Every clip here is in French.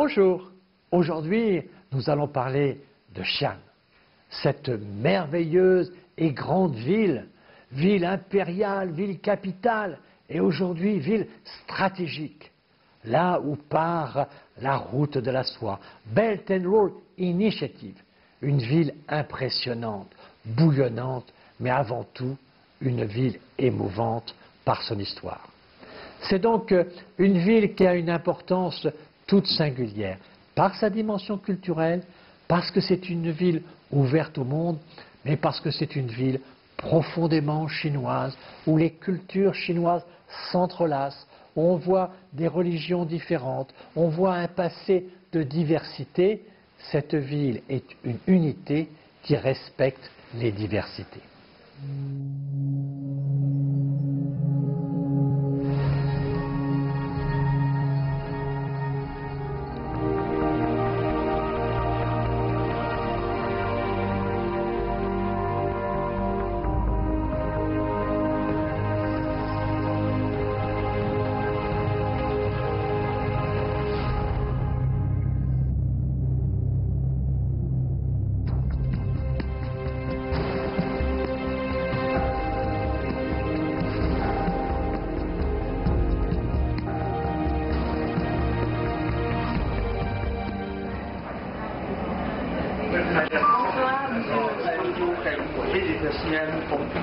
Bonjour, aujourd'hui nous allons parler de Xi'an, cette merveilleuse et grande ville, ville impériale, ville capitale et aujourd'hui ville stratégique, là où part la route de la soie, Belt and Road Initiative, une ville impressionnante, bouillonnante, mais avant tout une ville émouvante par son histoire. C'est donc une ville qui a une importance toute singulière, par sa dimension culturelle, parce que c'est une ville ouverte au monde, mais parce que c'est une ville profondément chinoise, où les cultures chinoises s'entrelacent, où on voit des religions différentes, on voit un passé de diversité. Cette ville est une unité qui respecte les diversités.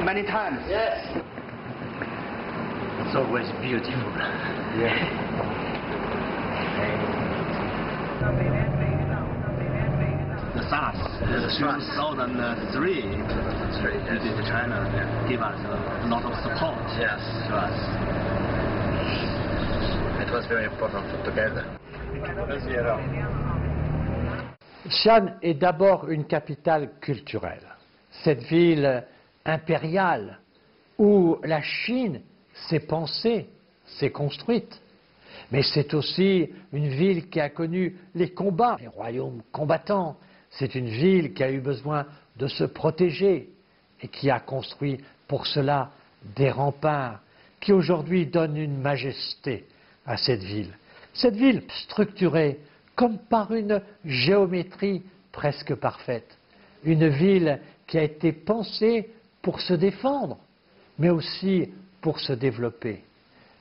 Many times. Yes. It's always beautiful. The SARS, uh, 2003, visit China, give us a lot of support Yes. to us. It was very important together. Xi'an est d'abord une capitale culturelle. Cette ville impériale où la Chine s'est pensée, s'est construite. Mais c'est aussi une ville qui a connu les combats, les royaumes combattants. C'est une ville qui a eu besoin de se protéger et qui a construit pour cela des remparts qui aujourd'hui donnent une majesté à cette ville. Cette ville structurée comme par une géométrie presque parfaite. Une ville qui a été pensée pour se défendre, mais aussi pour se développer.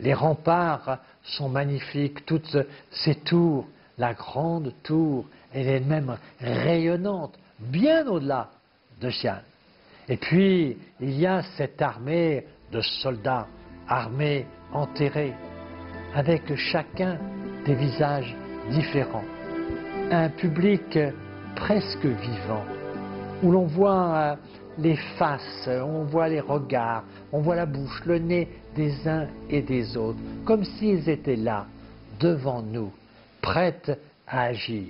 Les remparts sont magnifiques, toutes ces tours, la grande tour, elle est même rayonnante, bien au-delà de Xi'an. Et puis, il y a cette armée de soldats, armés enterrés, avec chacun des visages différents. Un public presque vivant, où l'on voit euh, les faces, on voit les regards, on voit la bouche, le nez des uns et des autres, comme s'ils étaient là, devant nous, prêts à agir.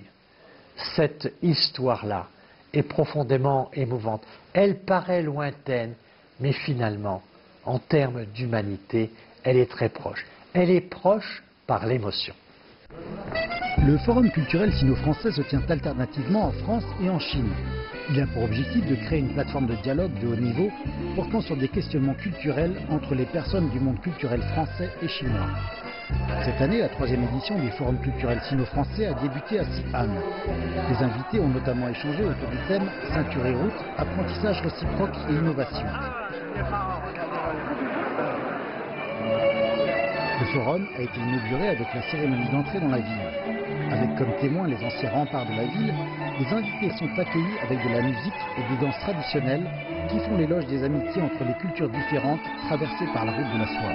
Cette histoire-là est profondément émouvante. Elle paraît lointaine, mais finalement, en termes d'humanité, elle est très proche. Elle est proche par l'émotion. Le Forum culturel sino-français se tient alternativement en France et en Chine. Il a pour objectif de créer une plateforme de dialogue de haut niveau portant sur des questionnements culturels entre les personnes du monde culturel français et chinois. Cette année, la troisième édition du Forum culturel sino-français a débuté à Xi'an. Les invités ont notamment échangé autour du thème Ceinture et route, apprentissage réciproque et innovation. Le forum a été inauguré avec la cérémonie d'entrée dans la ville. Avec comme témoins les anciens remparts de la ville, les invités sont accueillis avec de la musique et des danses traditionnelles qui font l'éloge des amitiés entre les cultures différentes traversées par la route de la soie.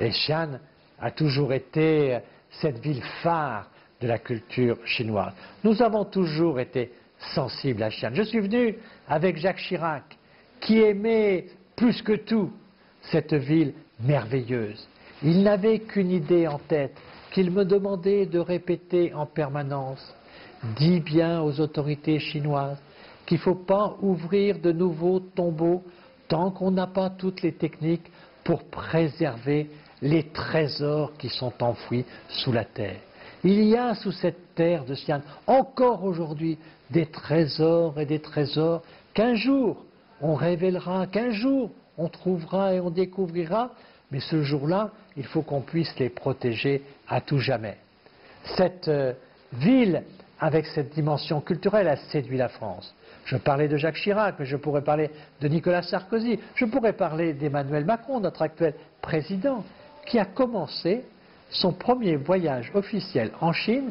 Et Xi'an a toujours été cette ville phare de la culture chinoise. Nous avons toujours été sensibles à Xi'an. Je suis venu avec Jacques Chirac, qui aimait plus que tout cette ville merveilleuse. Il n'avait qu'une idée en tête, qu'il me demandait de répéter en permanence. Dis bien aux autorités chinoises qu'il ne faut pas ouvrir de nouveaux tombeaux tant qu'on n'a pas toutes les techniques pour préserver les trésors qui sont enfouis sous la terre. Il y a sous cette terre de Xi'an, encore aujourd'hui, des trésors et des trésors qu'un jour on révélera, qu'un jour on trouvera et on découvrira, mais ce jour-là, il faut qu'on puisse les protéger à tout jamais. Cette euh, ville, avec cette dimension culturelle, a séduit la France. Je parlais de Jacques Chirac, mais je pourrais parler de Nicolas Sarkozy, je pourrais parler d'Emmanuel Macron, notre actuel président, qui a commencé son premier voyage officiel en Chine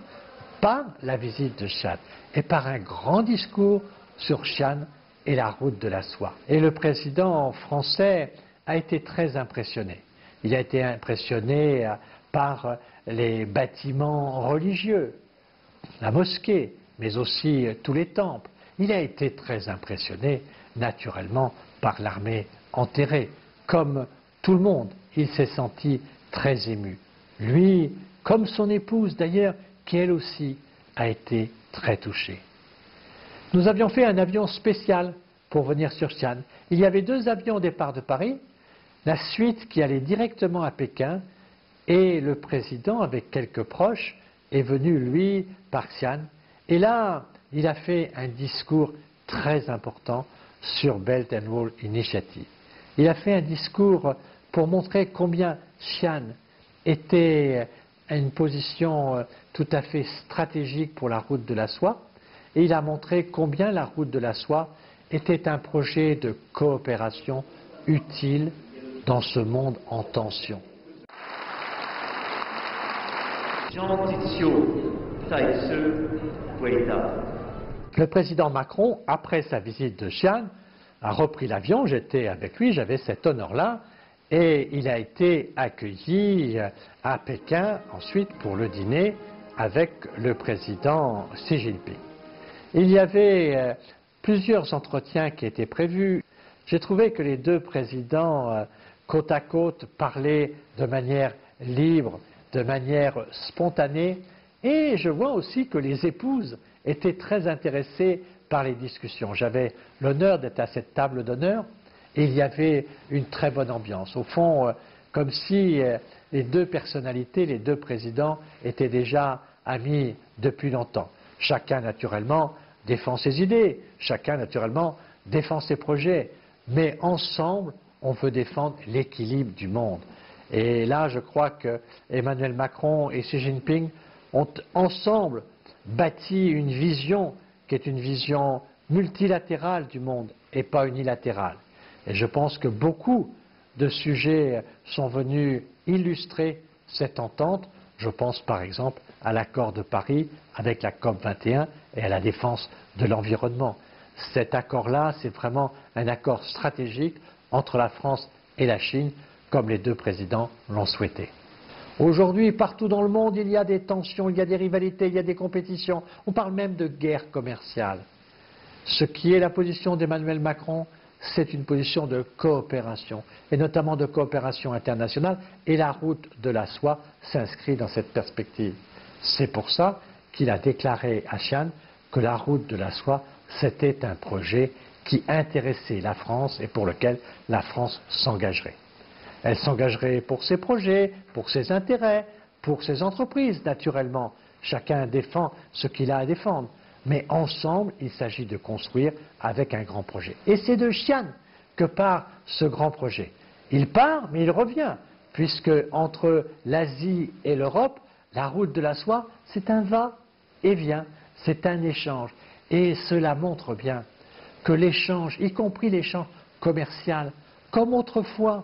par la visite de Xi'an et par un grand discours sur Xi'an et la route de la soie. Et le président français a été très impressionné. Il a été impressionné par les bâtiments religieux, la mosquée, mais aussi tous les temples. Il a été très impressionné, naturellement, par l'armée enterrée. Comme tout le monde, il s'est senti très ému. Lui, comme son épouse d'ailleurs, qui elle aussi a été très touchée. Nous avions fait un avion spécial pour venir sur Xi'an. Il y avait deux avions au départ de Paris, la suite qui allait directement à Pékin, et le président, avec quelques proches, est venu, lui, par Xi'an. Et là, il a fait un discours très important sur Belt and Road Initiative. Il a fait un discours pour montrer combien Xi'an était à une position euh, tout à fait stratégique pour la route de la soie, et il a montré combien la route de la soie était un projet de coopération utile dans ce monde en tension. Le président Macron, après sa visite de Xi'an, a repris l'avion, j'étais avec lui, j'avais cet honneur-là, et il a été accueilli à Pékin ensuite pour le dîner avec le président Xi Jinping. Il y avait euh, plusieurs entretiens qui étaient prévus. J'ai trouvé que les deux présidents, euh, côte à côte, parlaient de manière libre, de manière spontanée, et je vois aussi que les épouses étaient très intéressées par les discussions. J'avais l'honneur d'être à cette table d'honneur il y avait une très bonne ambiance. Au fond, euh, comme si euh, les deux personnalités, les deux présidents étaient déjà amis depuis longtemps. Chacun, naturellement, défend ses idées, chacun, naturellement, défend ses projets, mais ensemble, on veut défendre l'équilibre du monde. Et là, je crois que Emmanuel Macron et Xi Jinping ont ensemble bâti une vision qui est une vision multilatérale du monde et pas unilatérale. Et je pense que beaucoup de sujets sont venus illustrer cette entente. Je pense par exemple à l'accord de Paris avec la COP 21 et à la défense de l'environnement. Cet accord-là, c'est vraiment un accord stratégique entre la France et la Chine, comme les deux présidents l'ont souhaité. Aujourd'hui, partout dans le monde, il y a des tensions, il y a des rivalités, il y a des compétitions. On parle même de guerre commerciale. Ce qui est la position d'Emmanuel Macron, c'est une position de coopération, et notamment de coopération internationale, et la route de la soie s'inscrit dans cette perspective. C'est pour ça qu'il a déclaré à Xi'an que la route de la soie, c'était un projet qui intéressait la France et pour lequel la France s'engagerait. Elle s'engagerait pour ses projets, pour ses intérêts, pour ses entreprises, naturellement. Chacun défend ce qu'il a à défendre. Mais ensemble, il s'agit de construire avec un grand projet. Et c'est de Xi'an que part ce grand projet. Il part, mais il revient, puisque entre l'Asie et l'Europe, la route de la soie, c'est un va et vient, c'est un échange. Et cela montre bien que l'échange, y compris l'échange commercial, comme autrefois,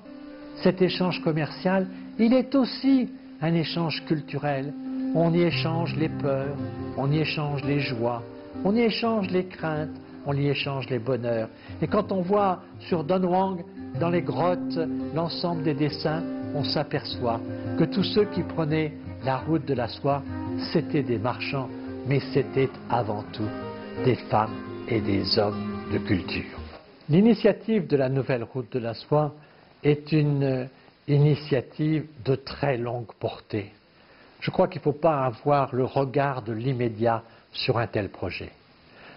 cet échange commercial, il est aussi un échange culturel. On y échange les peurs, on y échange les joies, on y échange les craintes, on y échange les bonheurs. Et quand on voit sur Don Wang, dans les grottes, l'ensemble des dessins, on s'aperçoit que tous ceux qui prenaient la route de la soie, c'étaient des marchands, mais c'étaient avant tout des femmes et des hommes de culture. L'initiative de la nouvelle route de la soie est une initiative de très longue portée. Je crois qu'il ne faut pas avoir le regard de l'immédiat sur un tel projet.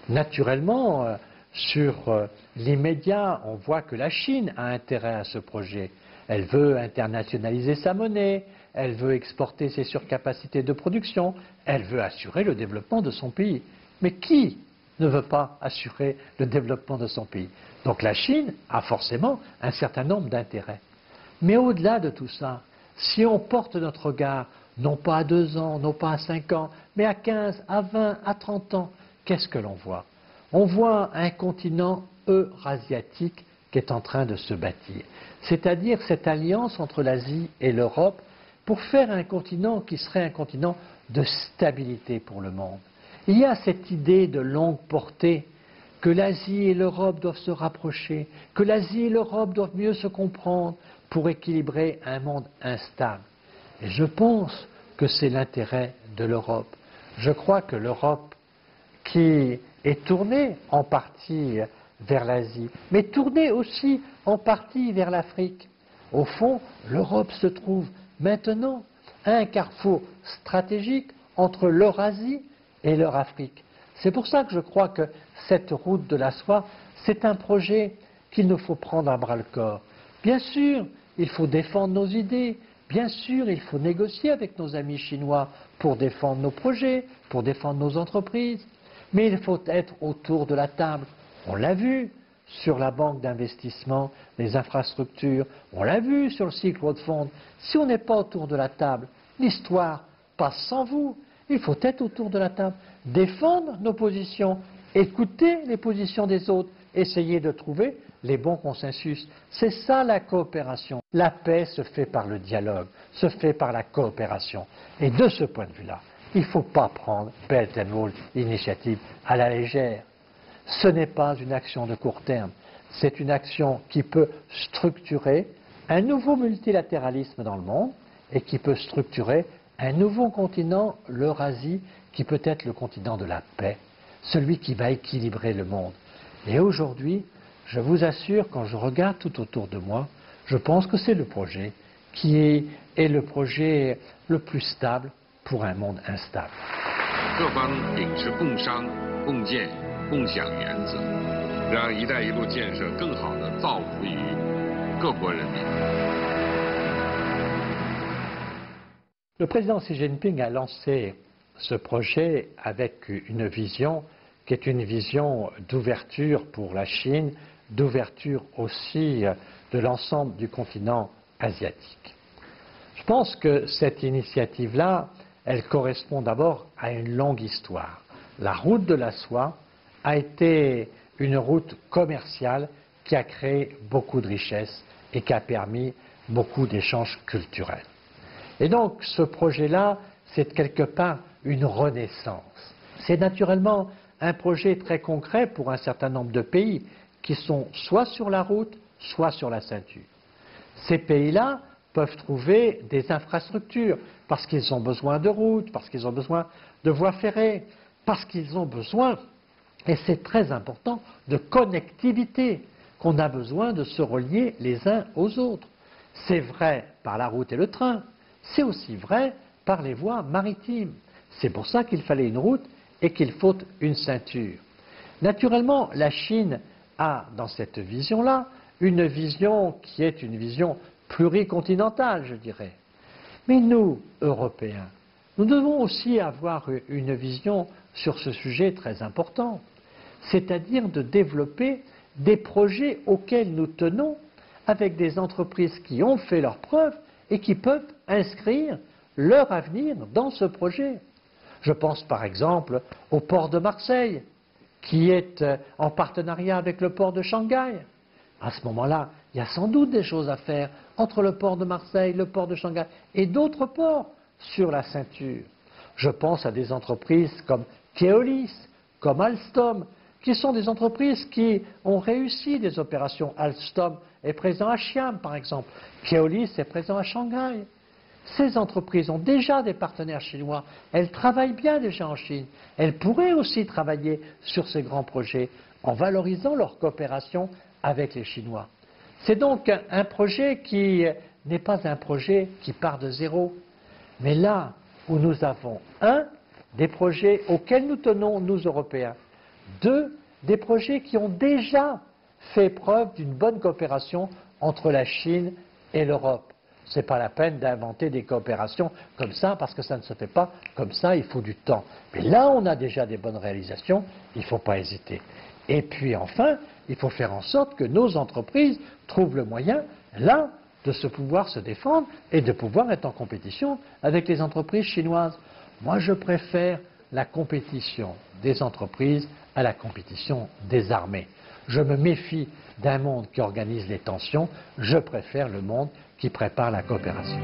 Naturellement, euh, sur euh, l'immédiat, on voit que la Chine a intérêt à ce projet. Elle veut internationaliser sa monnaie, elle veut exporter ses surcapacités de production, elle veut assurer le développement de son pays. Mais qui ne veut pas assurer le développement de son pays? Donc la Chine a forcément un certain nombre d'intérêts. Mais au-delà de tout ça, si on porte notre regard non pas à deux ans, non pas à cinq ans, mais à quinze, à vingt, à trente ans, qu'est-ce que l'on voit? On voit un continent eurasiatique qui est en train de se bâtir, c'est-à-dire cette alliance entre l'Asie et l'Europe pour faire un continent qui serait un continent de stabilité pour le monde. Il y a cette idée de longue portée que l'Asie et l'Europe doivent se rapprocher, que l'Asie et l'Europe doivent mieux se comprendre pour équilibrer un monde instable. Je pense que c'est l'intérêt de l'Europe. Je crois que l'Europe, qui est tournée en partie vers l'Asie, mais tournée aussi en partie vers l'Afrique, au fond, l'Europe se trouve maintenant à un carrefour stratégique entre l'Eurasie et leur Afrique. C'est pour ça que je crois que cette route de la soie, c'est un projet qu'il nous faut prendre à bras le corps. Bien sûr, il faut défendre nos idées, bien sûr, il faut négocier avec nos amis chinois pour défendre nos projets, pour défendre nos entreprises, mais il faut être autour de la table. On l'a vu sur la banque d'investissement, les infrastructures, on l'a vu sur le cycle de fonds. Si on n'est pas autour de la table, l'histoire passe sans vous. Il faut être autour de la table, défendre nos positions, écouter les positions des autres, essayer de trouver les bons consensus. C'est ça la coopération. La paix se fait par le dialogue, se fait par la coopération. Et de ce point de vue-là, il ne faut pas prendre Belt and Road Initiative à la légère. Ce n'est pas une action de court terme, c'est une action qui peut structurer un nouveau multilatéralisme dans le monde et qui peut structurer un nouveau continent, l'Eurasie, qui peut être le continent de la paix, celui qui va équilibrer le monde. Et aujourd'hui, je vous assure, quand je regarde tout autour de moi, je pense que c'est le projet qui est, le projet le plus stable pour un monde instable. Le président Xi Jinping a lancé ce projet avec une vision qui est une vision d'ouverture pour la Chine, d'ouverture aussi de l'ensemble du continent asiatique. Je pense que cette initiative-là, elle correspond d'abord à une longue histoire. La route de la soie a été une route commerciale qui a créé beaucoup de richesses et qui a permis beaucoup d'échanges culturels. Et donc ce projet-là, c'est quelque part une renaissance. C'est naturellement un projet très concret pour un certain nombre de pays qui sont soit sur la route, soit sur la ceinture. Ces pays-là peuvent trouver des infrastructures parce qu'ils ont besoin de routes, parce qu'ils ont besoin de voies ferrées, parce qu'ils ont besoin, et c'est très important, de connectivité, qu'on a besoin de se relier les uns aux autres. C'est vrai par la route et le train, c'est aussi vrai par les voies maritimes. C'est pour ça qu'il fallait une route et qu'il faut une ceinture. Naturellement, la Chine a, dans cette vision-là, une vision qui est une vision pluricontinentale, je dirais. Mais nous, Européens, nous devons aussi avoir une vision sur ce sujet très important, c'est-à-dire de développer des projets auxquels nous tenons avec des entreprises qui ont fait leurs preuves et qui peuvent inscrire leur avenir dans ce projet. Je pense par exemple au port de Marseille, qui est euh, en partenariat avec le port de Shanghai. À ce moment-là, il y a sans doute des choses à faire entre le port de Marseille, le port de Shanghai et d'autres ports sur la ceinture. Je pense à des entreprises comme Keolis, comme Alstom, qui sont des entreprises qui ont réussi des opérations. Alstom est présent à Xi'an, par exemple. Keolis est présent à Shanghai. Ces entreprises ont déjà des partenaires chinois. Elles travaillent bien déjà en Chine. Elles pourraient aussi travailler sur ces grands projets en valorisant leur coopération avec les Chinois. C'est donc un projet qui n'est pas un projet qui part de zéro. Mais là où nous avons, un, des projets auxquels nous tenons, nous Européens, deux, des projets qui ont déjà fait preuve d'une bonne coopération entre la Chine et l'Europe. C'est pas la peine d'inventer des coopérations comme ça, parce que ça ne se fait pas comme ça, il faut du temps. Mais là, on a déjà des bonnes réalisations, il ne faut pas hésiter. Et puis enfin, il faut faire en sorte que nos entreprises trouvent le moyen, là, de se pouvoir se défendre et de pouvoir être en compétition avec les entreprises chinoises. Moi, je préfère la compétition des entreprises à la compétition des armées. Je me méfie d'un monde qui organise les tensions, je préfère le monde qui prépare la coopération.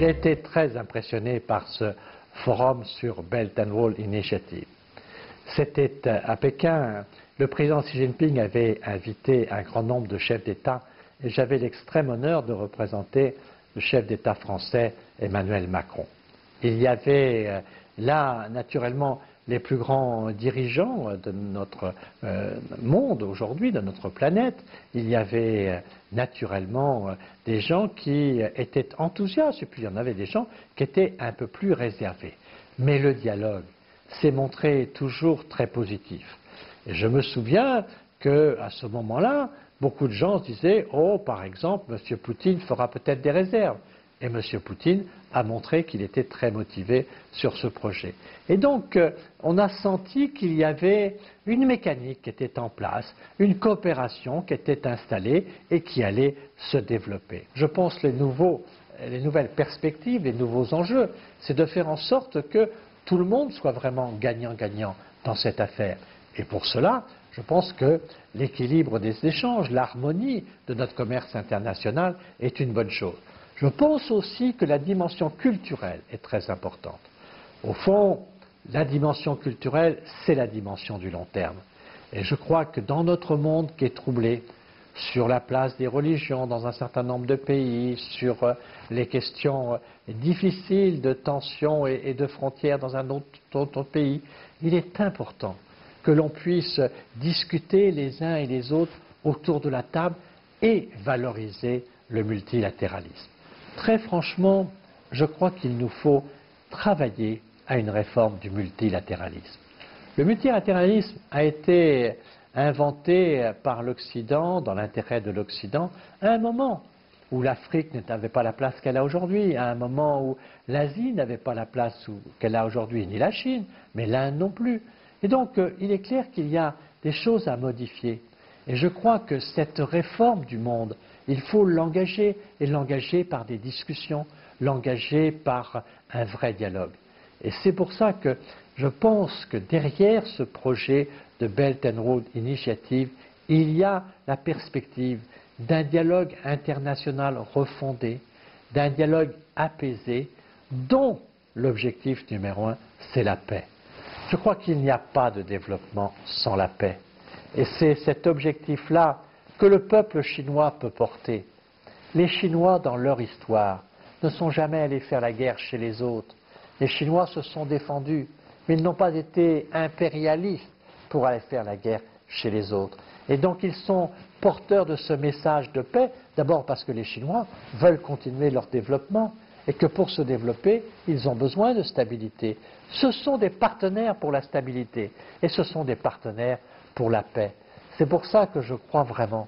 J'ai été très impressionné par ce forum sur Belt and Roll Initiative. C'était à Pékin, le président Xi Jinping avait invité un grand nombre de chefs d'État et j'avais l'extrême honneur de représenter le chef d'État français Emmanuel Macron. Il y avait euh, là, naturellement, les plus grands dirigeants de notre euh, monde aujourd'hui, de notre planète. Il y avait euh, naturellement des gens qui étaient enthousiastes, et puis il y en avait des gens qui étaient un peu plus réservés. Mais le dialogue s'est montré toujours très positif. Et je me souviens qu'à ce moment-là, beaucoup de gens disaient Oh, par exemple, M. Poutine fera peut-être des réserves. Et M. Poutine a montré qu'il était très motivé sur ce projet. Et donc, euh, on a senti qu'il y avait une mécanique qui était en place, une coopération qui était installée et qui allait se développer. Je pense que les, les nouvelles perspectives, les nouveaux enjeux, c'est de faire en sorte que tout le monde soit vraiment gagnant-gagnant dans cette affaire. Et pour cela, je pense que l'équilibre des échanges, l'harmonie de notre commerce international est une bonne chose. Je pense aussi que la dimension culturelle est très importante. Au fond, la dimension culturelle, c'est la dimension du long terme. Et je crois que dans notre monde qui est troublé sur la place des religions dans un certain nombre de pays, sur euh, les questions euh, difficiles de tensions et de frontières dans un autre, autre pays, il est important que l'on puisse discuter les uns et les autres autour de la table et valoriser le multilatéralisme. Très franchement, je crois qu'il nous faut travailler à une réforme du multilatéralisme. Le multilatéralisme a été inventé par l'Occident, dans l'intérêt de l'Occident, à un moment où l'Afrique n'avait pas la place qu'elle a aujourd'hui, à un moment où l'Asie n'avait pas la place qu'elle a aujourd'hui, ni la Chine, mais l'Inde non plus. Et donc, euh, il est clair qu'il y a des choses à modifier. Et je crois que cette réforme du monde, il faut l'engager, et l'engager par des discussions, l'engager par un vrai dialogue. Et c'est pour ça que je pense que derrière ce projet de Belt and Road Initiative, il y a la perspective d'un dialogue international refondé, d'un dialogue apaisé, dont l'objectif numéro un, c'est la paix. Je crois qu'il n'y a pas de développement sans la paix. Et c'est cet objectif-là que le peuple chinois peut porter. Les Chinois, dans leur histoire, ne sont jamais allés faire la guerre chez les autres. Les Chinois se sont défendus, mais ils n'ont pas été impérialistes pour aller faire la guerre chez les autres. Et donc ils sont porteurs de ce message de paix, d'abord parce que les Chinois veulent continuer leur développement et que pour se développer, ils ont besoin de stabilité. Ce sont des partenaires pour la stabilité et ce sont des partenaires pour la paix. C'est pour ça que je crois vraiment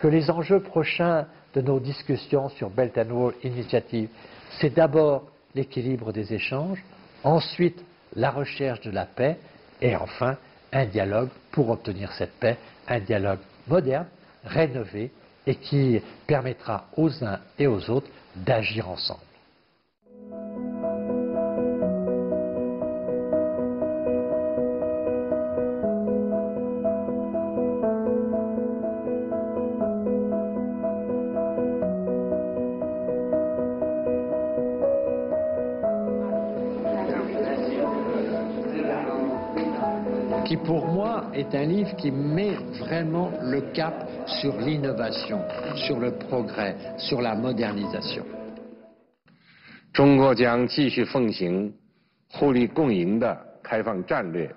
que les enjeux prochains de nos discussions sur Belt and Road Initiative, c'est d'abord l'équilibre des échanges, ensuite la recherche de la paix et enfin un dialogue pour obtenir cette paix, un dialogue moderne, rénové et qui permettra aux uns et aux autres d'agir ensemble. Pour moi est un livre qui met vraiment le cap sur l'innovation, sur le progrès, sur la modernisation. 中国将继续奉行互利共赢的开放战略，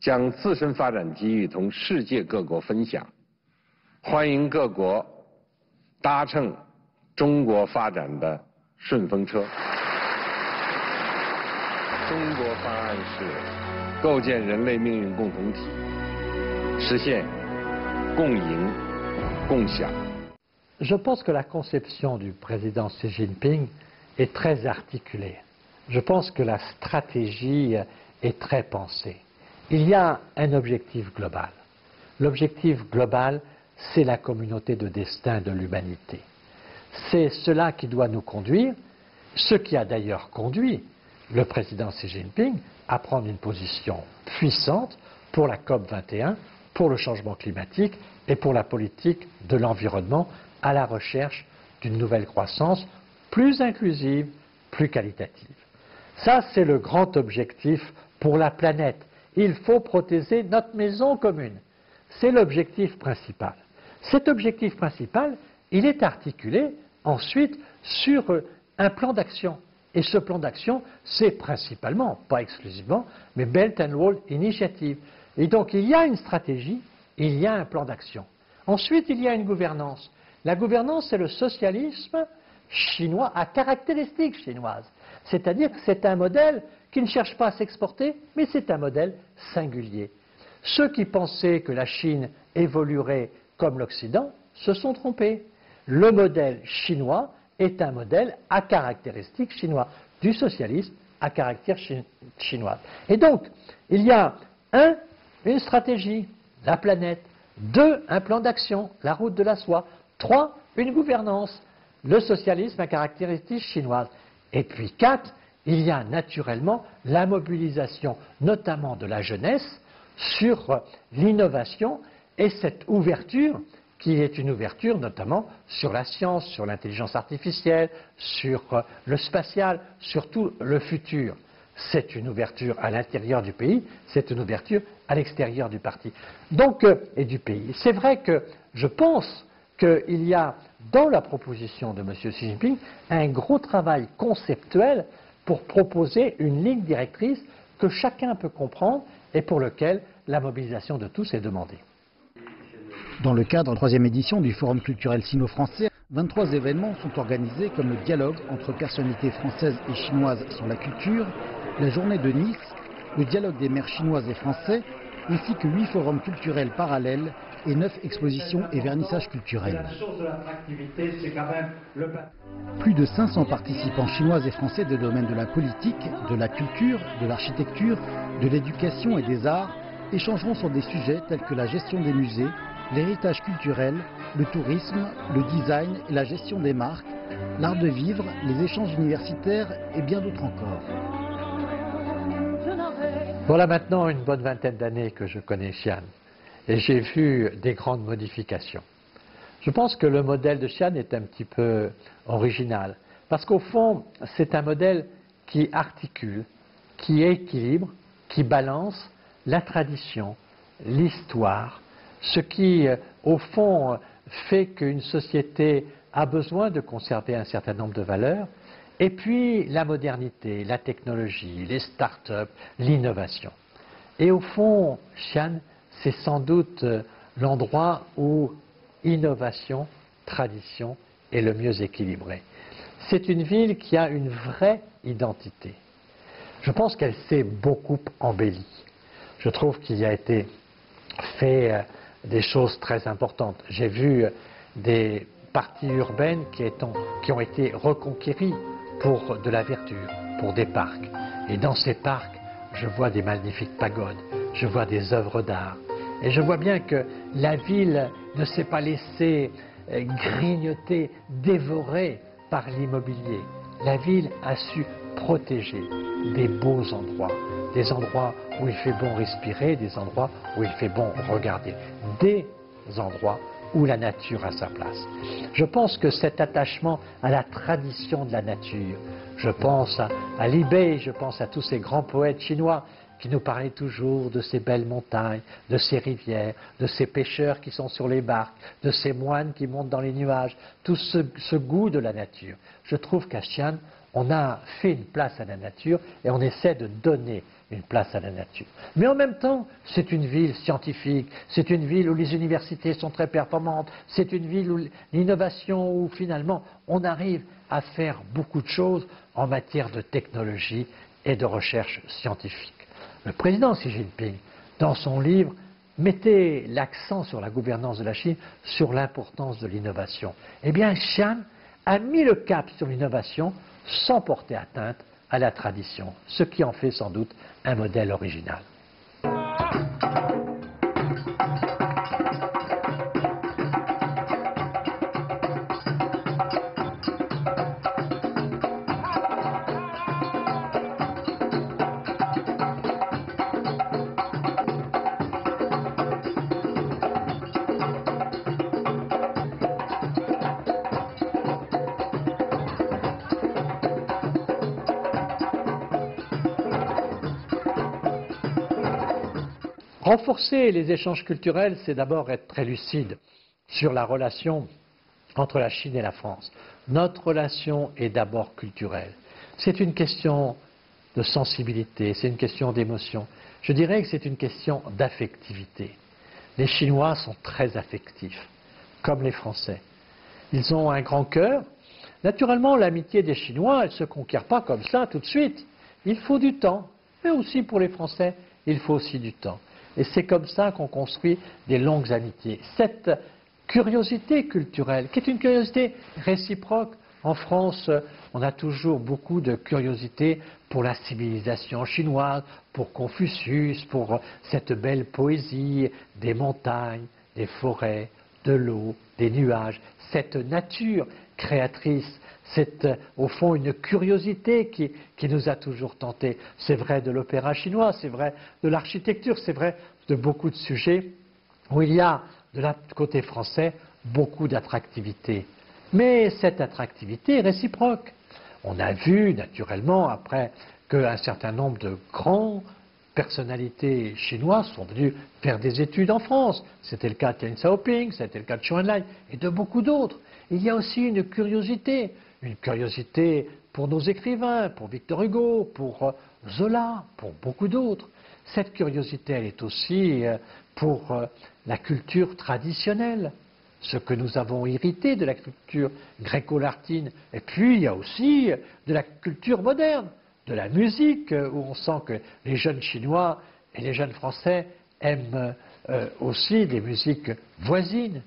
将自身发展机遇同世界各国分享，欢迎各国搭乘中国发展的顺风车。中国方案是构建人类命运共同体，实现共赢共享。 Je pense que la conception du président Xi Jinping est très articulée. Je pense que la stratégie est très pensée. Il y a un objectif global. L'objectif global, c'est la communauté de destin de l'humanité. C'est cela qui doit nous conduire, ce qui a d'ailleurs conduit le président Xi Jinping à prendre une position puissante pour la COP 21, pour le changement climatique et pour la politique de l'environnement à la recherche d'une nouvelle croissance plus inclusive, plus qualitative. Ça, c'est le grand objectif pour la planète. Il faut protéger notre maison commune. C'est l'objectif principal. Cet objectif principal, est articulé ensuite sur un plan d'action. Et ce plan d'action, c'est principalement, pas exclusivement, mais Belt and Road Initiative. Et donc il y a une stratégie, il y a un plan d'action. Ensuite, il y a une gouvernance. La gouvernance, c'est le socialisme chinois à caractéristiques chinoises. C'est-à-dire que c'est un modèle qui ne cherche pas à s'exporter, mais c'est un modèle singulier. Ceux qui pensaient que la Chine évoluerait comme l'Occident se sont trompés. Le modèle chinois est un modèle à caractéristiques chinois, du socialisme à caractère chi chinois. Et donc, il y a un, une stratégie, la planète, deux, un plan d'action, la route de la soie, trois, une gouvernance, le socialisme à caractéristiques chinoises. Et puis quatre, il y a naturellement la mobilisation, notamment de la jeunesse, sur l'innovation et cette ouverture qui est une ouverture notamment sur la science, sur l'intelligence artificielle, sur le spatial, sur tout le futur. C'est une ouverture à l'intérieur du pays, c'est une ouverture à l'extérieur du parti. Euh, et du pays. C'est vrai que je pense qu'il y a dans la proposition de M. Xi Jinping un gros travail conceptuel pour proposer une ligne directrice que chacun peut comprendre et pour lequel la mobilisation de tous est demandée. Dans le cadre de la troisième édition du Forum culturel sino-français, 23 événements sont organisés comme le dialogue entre personnalités françaises et chinoises sur la culture, la journée de Nice, le dialogue des maires chinoises et français, ainsi que 8 forums culturels parallèles et 9 expositions et vernissages culturels. Plus de 500 participants chinois et français des domaines de la politique, de la culture, de l'architecture, de l'éducation et des arts échangeront sur des sujets tels que la gestion des musées, l'héritage culturel, le tourisme, le design et la gestion des marques, l'art de vivre, les échanges universitaires et bien d'autres encore. Voilà maintenant une bonne vingtaine d'années que je connais Xi'an et j'ai vu des grandes modifications. Je pense que le modèle de Xi'an est un petit peu original parce qu'au fond, c'est un modèle qui articule, qui équilibre, qui balance la tradition, l'histoire, ce qui, au fond, fait qu'une société a besoin de conserver un certain nombre de valeurs, et puis la modernité, la technologie, les start-up, l'innovation. Et au fond, Xi'an, c'est sans doute l'endroit où innovation, tradition est le mieux équilibré. C'est une ville qui a une vraie identité. Je pense qu'elle s'est beaucoup embellie. Je trouve qu'il y a été fait des choses très importantes. J'ai vu des parties urbaines qui, ont été reconquéries pour de la verdure, pour des parcs. Et dans ces parcs, je vois des magnifiques pagodes, je vois des œuvres d'art. Et je vois bien que la ville ne s'est pas laissée grignoter, dévorer par l'immobilier. La ville a su protéger des beaux endroits, des endroits où il fait bon respirer, des endroits où il fait bon regarder, des endroits où la nature a sa place. Je pense que cet attachement à la tradition de la nature, je pense à, à Li je pense à tous ces grands poètes chinois qui nous parlaient toujours de ces belles montagnes, de ces rivières, de ces pêcheurs qui sont sur les barques, de ces moines qui montent dans les nuages, tout ce goût de la nature. Je trouve qu'à Xi'an, on a fait une place à la nature et on essaie de donner une place à la nature. Mais en même temps, c'est une ville scientifique, c'est une ville où les universités sont très performantes, c'est une ville où l'innovation, où finalement on arrive à faire beaucoup de choses en matière de technologie et de recherche scientifique. Le président Xi Jinping, dans son livre, mettait l'accent sur la gouvernance de la Chine, sur l'importance de l'innovation. Eh bien, Xi'an a mis le cap sur l'innovation sans porter atteinte à la tradition, ce qui en fait sans doute un modèle original. Renforcer les échanges culturels, c'est d'abord être très lucide sur la relation entre la Chine et la France. Notre relation est d'abord culturelle. C'est une question de sensibilité, c'est une question d'émotion. Je dirais que c'est une question d'affectivité. Les Chinois sont très affectifs, comme les Français. Ils ont un grand cœur. Naturellement, l'amitié des Chinois, elle ne se conquiert pas comme ça tout de suite. Il faut du temps. Mais aussi pour les Français, il faut aussi du temps. Et c'est comme ça qu'on construit des longues amitiés. Cette curiosité culturelle, qui est une curiosité réciproque, en France, on a toujours beaucoup de curiosité pour la civilisation chinoise, pour Confucius, pour cette belle poésie des montagnes, des forêts, de l'eau, des nuages, cette nature créatrice, c'est au fond une curiosité qui, qui nous a toujours tentés. C'est vrai de l'opéra chinois, c'est vrai de l'architecture, c'est vrai de beaucoup de sujets où il y a, de la côté français, beaucoup d'attractivité. Mais cette attractivité est réciproque. On a vu, naturellement, après qu'un certain nombre de grands personnalités chinoises sont venues faire des études en France. C'était le cas de Tian Xiaoping, c'était le cas de Zhou Enlai et de beaucoup d'autres. Il y a aussi une curiosité, une curiosité pour nos écrivains, pour Victor Hugo, pour Zola, pour beaucoup d'autres. Cette curiosité, elle est aussi euh, pour euh, la culture traditionnelle, ce que nous avons hérité de la culture gréco-latine. Et puis, il y a aussi euh, de la culture moderne, de la musique, où on sent que les jeunes Chinois et les jeunes Français aiment aussi des musiques voisines.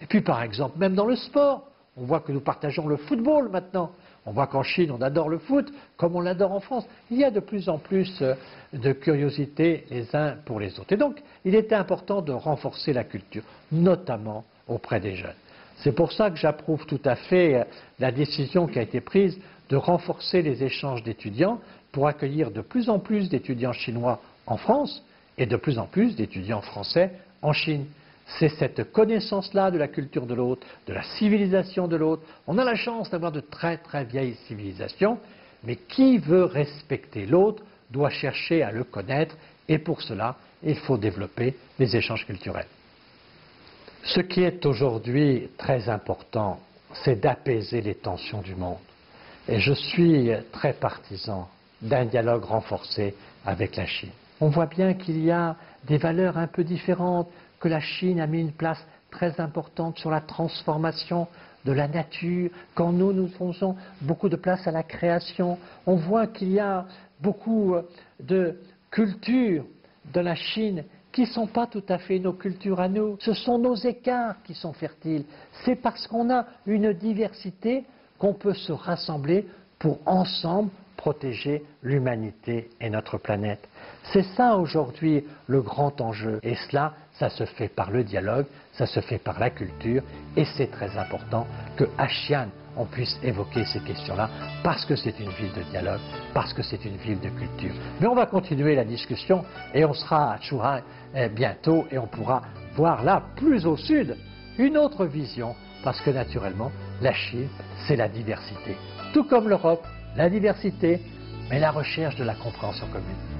Et puis, par exemple, même dans le sport, on voit que nous partageons le football maintenant. On voit qu'en Chine, on adore le foot comme on l'adore en France. Il y a de plus en plus euh, de curiosité les uns pour les autres. Et donc, il était important de renforcer la culture, notamment auprès des jeunes. C'est pour ça que j'approuve tout à fait euh, la décision qui a été prise de renforcer les échanges d'étudiants pour accueillir de plus en plus d'étudiants chinois en France et de plus en plus d'étudiants français en Chine c'est cette connaissance-là de la culture de l'autre, de la civilisation de l'autre. On a la chance d'avoir de très très vieilles civilisations, mais qui veut respecter l'autre doit chercher à le connaître, et pour cela, il faut développer les échanges culturels. Ce qui est aujourd'hui très important, c'est d'apaiser les tensions du monde. Et je suis très partisan d'un dialogue renforcé avec la Chine. On voit bien qu'il y a des valeurs un peu différentes, que la Chine a mis une place très importante sur la transformation de la nature, quand nous, nous faisons beaucoup de place à la création, on voit qu'il y a beaucoup euh, de cultures de la Chine qui ne sont pas tout à fait nos cultures à nous. Ce sont nos écarts qui sont fertiles. C'est parce qu'on a une diversité qu'on peut se rassembler pour ensemble protéger l'humanité et notre planète. C'est ça aujourd'hui le grand enjeu. Et cela, ça se fait par le dialogue, ça se fait par la culture, et c'est très important que à on puisse évoquer ces questions-là, parce que c'est une ville de dialogue, parce que c'est une ville de culture. Mais on va continuer la discussion, et on sera à Chouhan eh, bientôt, et on pourra voir là, plus au sud, une autre vision, parce que naturellement, la Chine, c'est la diversité. Tout comme l'Europe, la diversité, mais la recherche de la compréhension commune.